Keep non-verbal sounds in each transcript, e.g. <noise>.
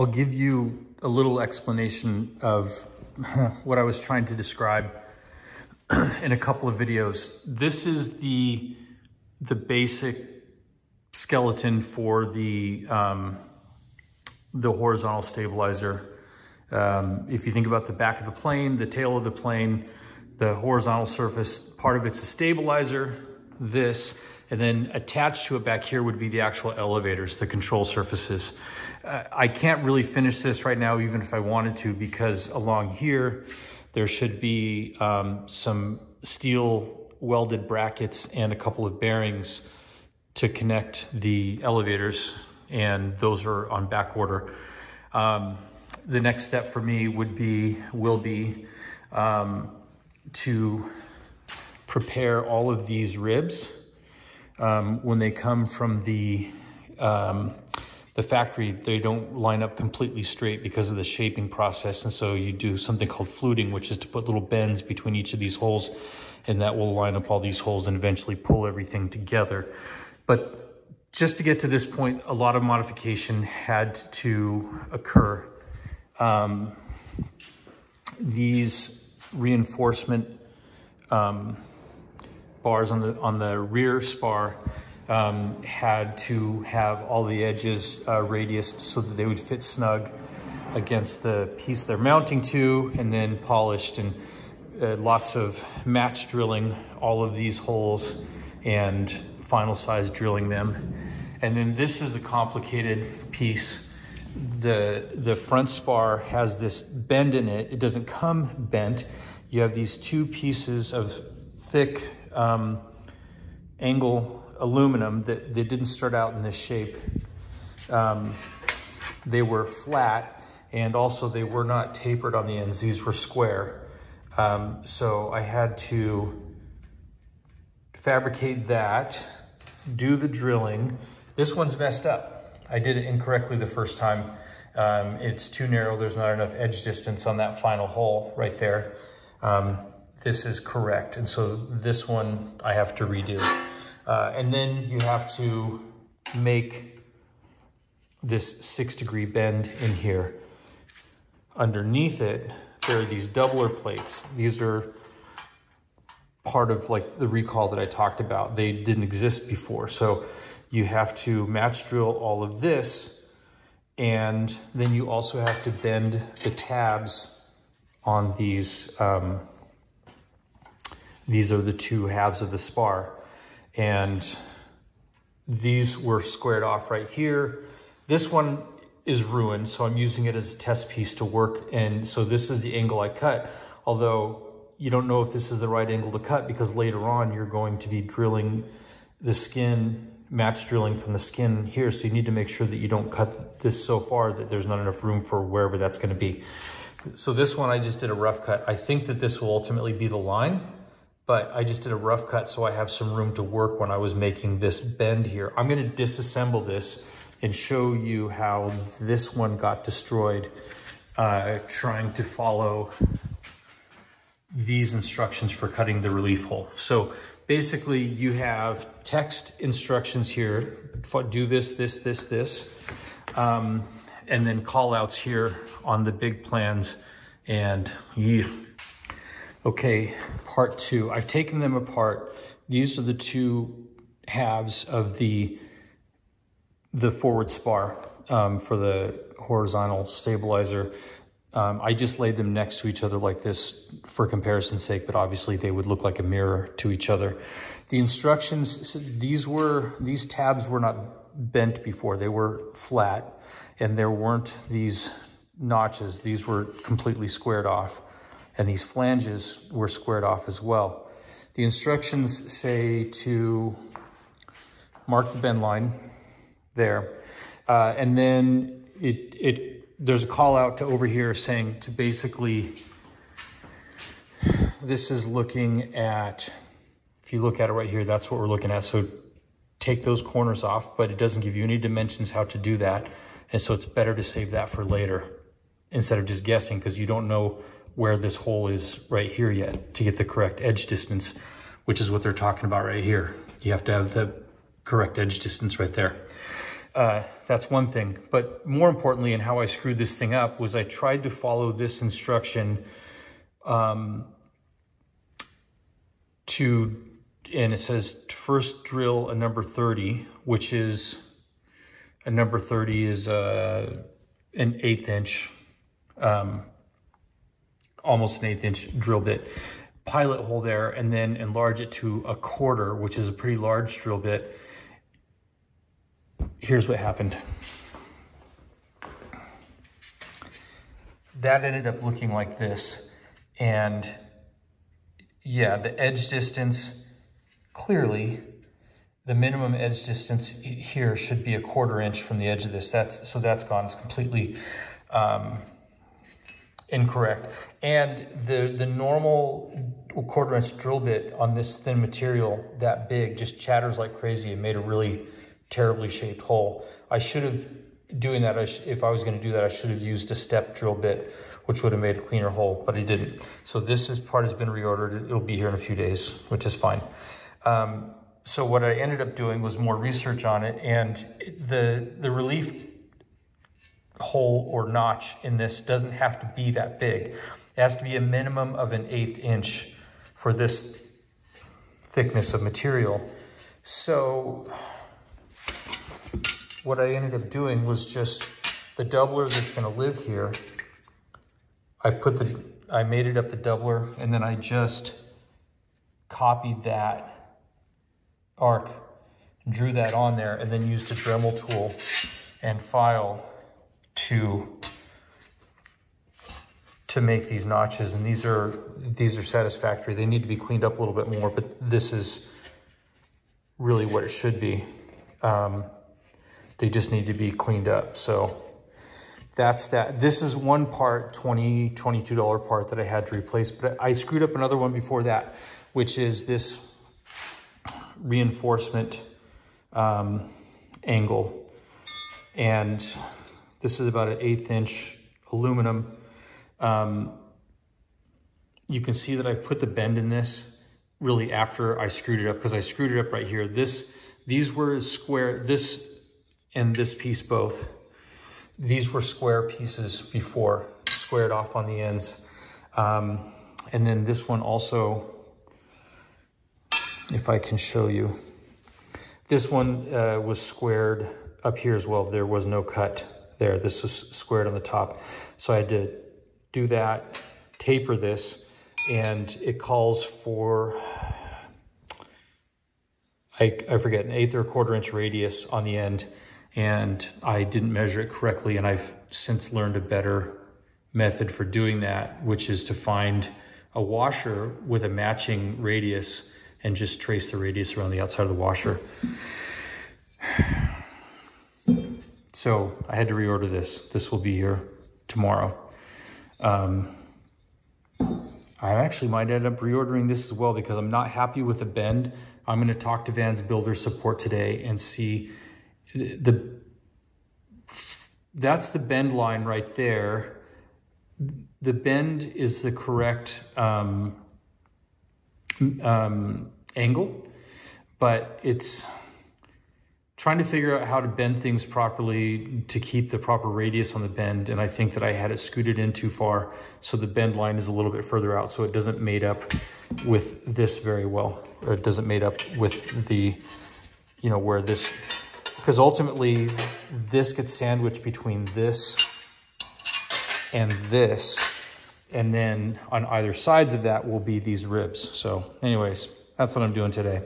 I'll give you a little explanation of <laughs> what I was trying to describe <clears throat> in a couple of videos. This is the, the basic skeleton for the, um, the horizontal stabilizer. Um, if you think about the back of the plane, the tail of the plane, the horizontal surface, part of it's a stabilizer, this, and then attached to it back here would be the actual elevators, the control surfaces. I can't really finish this right now, even if I wanted to, because along here, there should be um, some steel welded brackets and a couple of bearings to connect the elevators, and those are on back order. Um, the next step for me would be, will be um, to prepare all of these ribs um, when they come from the um, the factory, they don't line up completely straight because of the shaping process. And so you do something called fluting, which is to put little bends between each of these holes, and that will line up all these holes and eventually pull everything together. But just to get to this point, a lot of modification had to occur. Um, these reinforcement um, bars on the on the rear spar um, had to have all the edges uh, radiused so that they would fit snug against the piece they're mounting to and then polished and uh, lots of match drilling all of these holes and final size drilling them. And then this is the complicated piece. The, the front spar has this bend in it. It doesn't come bent. You have these two pieces of thick um, angle aluminum that, that didn't start out in this shape. Um, they were flat and also they were not tapered on the ends. These were square. Um, so I had to fabricate that, do the drilling. This one's messed up. I did it incorrectly the first time. Um, it's too narrow. There's not enough edge distance on that final hole right there. Um, this is correct. And so this one I have to redo. Uh, and then you have to make this six degree bend in here. Underneath it, there are these doubler plates. These are part of like the recall that I talked about. They didn't exist before. So you have to match drill all of this and then you also have to bend the tabs on these. Um, these are the two halves of the spar and these were squared off right here. This one is ruined, so I'm using it as a test piece to work. And so this is the angle I cut, although you don't know if this is the right angle to cut because later on you're going to be drilling the skin, match drilling from the skin here. So you need to make sure that you don't cut this so far that there's not enough room for wherever that's gonna be. So this one I just did a rough cut. I think that this will ultimately be the line but I just did a rough cut so I have some room to work when I was making this bend here. I'm gonna disassemble this and show you how this one got destroyed uh, trying to follow these instructions for cutting the relief hole. So basically you have text instructions here, do this, this, this, this, um, and then call outs here on the big plans and you, Okay, part two. I've taken them apart. These are the two halves of the, the forward spar um, for the horizontal stabilizer. Um, I just laid them next to each other like this for comparison's sake, but obviously they would look like a mirror to each other. The instructions, these were, these tabs were not bent before. They were flat and there weren't these notches. These were completely squared off and these flanges were squared off as well. The instructions say to mark the bend line there, uh, and then it, it there's a call out to over here saying to basically, this is looking at, if you look at it right here, that's what we're looking at. So take those corners off, but it doesn't give you any dimensions how to do that. And so it's better to save that for later instead of just guessing because you don't know where this hole is right here yet to get the correct edge distance, which is what they're talking about right here. You have to have the correct edge distance right there. Uh, that's one thing. But more importantly, in how I screwed this thing up was I tried to follow this instruction um, to, and it says first drill a number 30, which is a number 30 is uh, an eighth inch, um, almost an eighth inch drill bit pilot hole there and then enlarge it to a quarter, which is a pretty large drill bit. Here's what happened. That ended up looking like this. And yeah, the edge distance, clearly, the minimum edge distance here should be a quarter inch from the edge of this. That's So that's gone. It's completely um, incorrect. And the, the normal quarter inch drill bit on this thin material that big just chatters like crazy and made a really terribly shaped hole. I should have, doing that, I if I was gonna do that, I should have used a step drill bit, which would have made a cleaner hole, but I didn't. So this is, part has been reordered. It'll be here in a few days, which is fine. Um, so what I ended up doing was more research on it and the, the relief hole or notch in this doesn't have to be that big. It has to be a minimum of an eighth inch for this thickness of material. So what I ended up doing was just the doubler that's gonna live here, I put the, I made it up the doubler and then I just copied that arc, drew that on there and then used a Dremel tool and file to to make these notches and these are these are satisfactory. They need to be cleaned up a little bit more but this is really what it should be. Um, they just need to be cleaned up. So that's that. This is one part 20 22 dollar part that i had to replace but i screwed up another one before that which is this reinforcement um, angle. And this is about an eighth inch aluminum. Um, you can see that I've put the bend in this really after I screwed it up because I screwed it up right here. This, these were square, this and this piece both. These were square pieces before, squared off on the ends. Um, and then this one also, if I can show you, this one uh, was squared up here as well. There was no cut there. This was squared on the top. So I had to do that, taper this, and it calls for, I, I forget, an eighth or a quarter inch radius on the end. And I didn't measure it correctly. And I've since learned a better method for doing that, which is to find a washer with a matching radius and just trace the radius around the outside of the washer. So I had to reorder this. This will be here tomorrow. Um, I actually might end up reordering this as well because I'm not happy with the bend. I'm going to talk to Vans Builder Support today and see the that's the bend line right there. The bend is the correct um, um, angle, but it's trying to figure out how to bend things properly to keep the proper radius on the bend. And I think that I had it scooted in too far. So the bend line is a little bit further out. So it doesn't mate up with this very well. Or it doesn't mate up with the, you know, where this, because ultimately this gets sandwiched between this and this. And then on either sides of that will be these ribs. So anyways, that's what I'm doing today.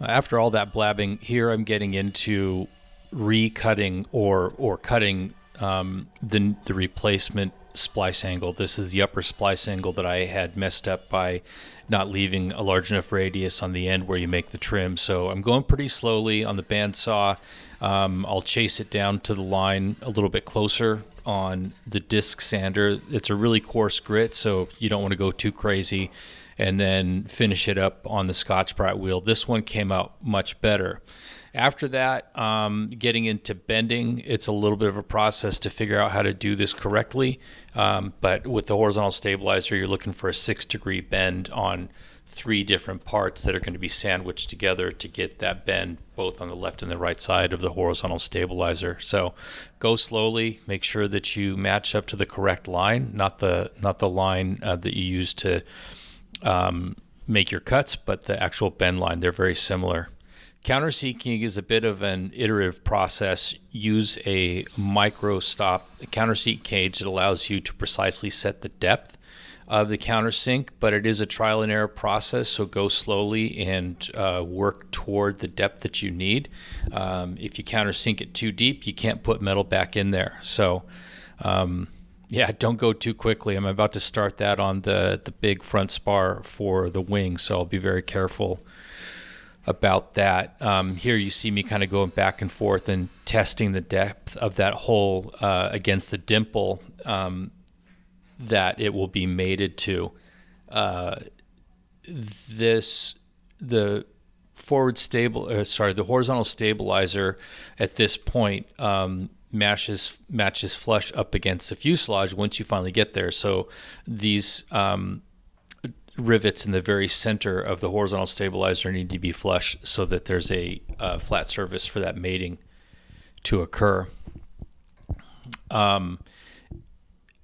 After all that blabbing, here I'm getting into recutting or or cutting um, the the replacement splice angle. This is the upper splice angle that I had messed up by not leaving a large enough radius on the end where you make the trim. So I'm going pretty slowly on the bandsaw. Um, I'll chase it down to the line a little bit closer on the disc sander. It's a really coarse grit, so you don't want to go too crazy and then finish it up on the Scotch-Brite wheel. This one came out much better. After that, um, getting into bending, it's a little bit of a process to figure out how to do this correctly. Um, but with the horizontal stabilizer, you're looking for a six degree bend on three different parts that are going to be sandwiched together to get that bend both on the left and the right side of the horizontal stabilizer. So go slowly, make sure that you match up to the correct line, not the not the line uh, that you use to um, make your cuts, but the actual bend line. They're very similar. Countersinking is a bit of an iterative process. Use a micro stop countersink cage that allows you to precisely set the depth of the countersink, but it is a trial and error process. So go slowly and uh, work toward the depth that you need. Um, if you countersink it too deep, you can't put metal back in there. So um, yeah, don't go too quickly. I'm about to start that on the the big front spar for the wing, so I'll be very careful about that. Um, here you see me kind of going back and forth and testing the depth of that hole uh, against the dimple um, that it will be mated to. Uh, this the forward stable, uh, sorry, the horizontal stabilizer at this point um, matches matches flush up against the fuselage once you finally get there. So these um, rivets in the very center of the horizontal stabilizer need to be flush so that there's a uh, flat surface for that mating to occur. Um,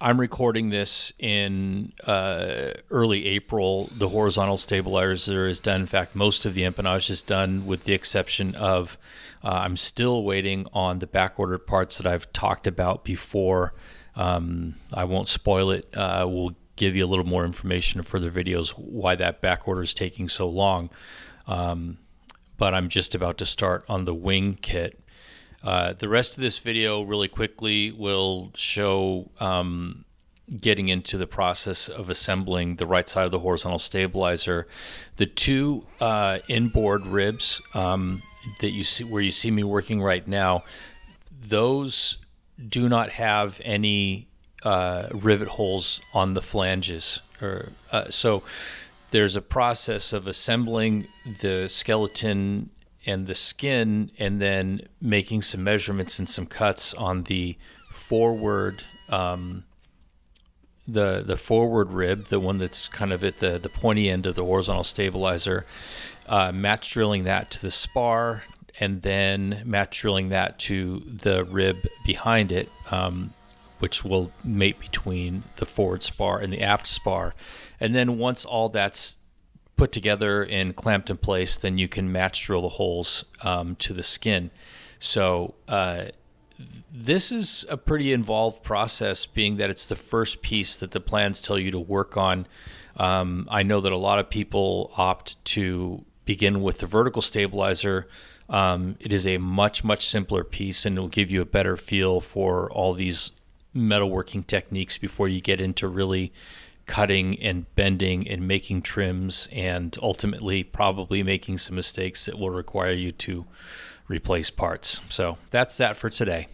I'm recording this in uh, early April. The horizontal stabilizer is done. In fact, most of the empennage is done, with the exception of uh, I'm still waiting on the backordered parts that I've talked about before. Um, I won't spoil it. Uh, we'll give you a little more information in further videos why that back order is taking so long. Um, but I'm just about to start on the wing kit. Uh, the rest of this video, really quickly, will show um, getting into the process of assembling the right side of the horizontal stabilizer. The two uh, inboard ribs um, that you see, where you see me working right now, those do not have any uh, rivet holes on the flanges. Or uh, so there's a process of assembling the skeleton and the skin, and then making some measurements and some cuts on the forward. Um, the the forward rib, the one that's kind of at the the pointy end of the horizontal stabilizer, uh, match drilling that to the spar, and then match drilling that to the rib behind it, um, which will mate between the forward spar and the aft spar. And then once all that's put together and clamped in place, then you can match drill the holes um, to the skin. So uh, this is a pretty involved process, being that it's the first piece that the plans tell you to work on. Um, I know that a lot of people opt to begin with the vertical stabilizer. Um, it is a much, much simpler piece and it will give you a better feel for all these metalworking techniques before you get into really cutting and bending and making trims and ultimately probably making some mistakes that will require you to replace parts. So that's that for today.